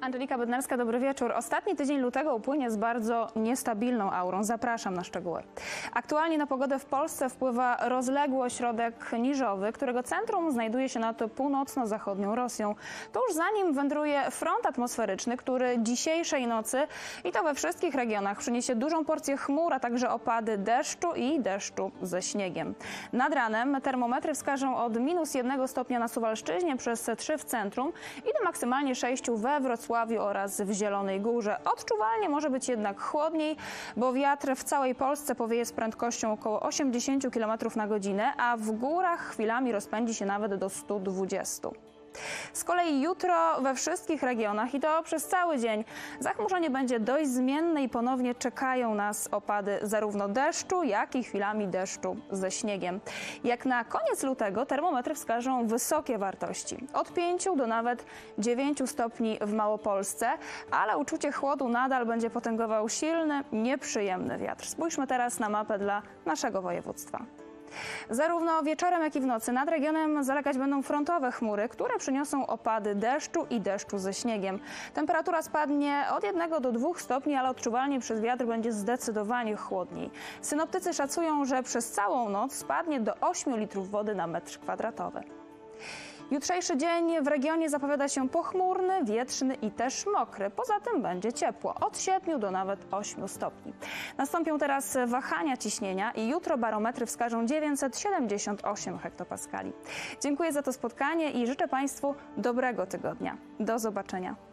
Angelika Bednarska, dobry wieczór. Ostatni tydzień lutego upłynie z bardzo niestabilną aurą. Zapraszam na szczegóły. Aktualnie na pogodę w Polsce wpływa rozległy ośrodek niżowy, którego centrum znajduje się nad północno-zachodnią Rosją. Tuż za nim wędruje front atmosferyczny, który dzisiejszej nocy i to we wszystkich regionach przyniesie dużą porcję chmur, a także opady deszczu i deszczu ze śniegiem. Nad ranem termometry wskażą od minus jednego stopnia na Suwalszczyźnie przez 3 w centrum i do maksymalnie 6 we Wrocławiu oraz w Zielonej Górze. Odczuwalnie może być jednak chłodniej, bo wiatr w całej Polsce powieje z prędkością około 80 km na godzinę, a w górach chwilami rozpędzi się nawet do 120. Z kolei jutro we wszystkich regionach i to przez cały dzień zachmurzenie będzie dość zmienne i ponownie czekają nas opady zarówno deszczu, jak i chwilami deszczu ze śniegiem. Jak na koniec lutego termometry wskażą wysokie wartości. Od 5 do nawet 9 stopni w Małopolsce, ale uczucie chłodu nadal będzie potęgował silny, nieprzyjemny wiatr. Spójrzmy teraz na mapę dla naszego województwa. Zarówno wieczorem, jak i w nocy nad regionem zalegać będą frontowe chmury, które przyniosą opady deszczu i deszczu ze śniegiem. Temperatura spadnie od 1 do 2 stopni, ale odczuwalnie przez wiatr będzie zdecydowanie chłodniej. Synoptycy szacują, że przez całą noc spadnie do 8 litrów wody na metr kwadratowy. Jutrzejszy dzień w regionie zapowiada się pochmurny, wietrzny i też mokry. Poza tym będzie ciepło, od 7 do nawet 8 stopni. Nastąpią teraz wahania ciśnienia i jutro barometry wskażą 978 hektopaskali. Dziękuję za to spotkanie i życzę Państwu dobrego tygodnia. Do zobaczenia.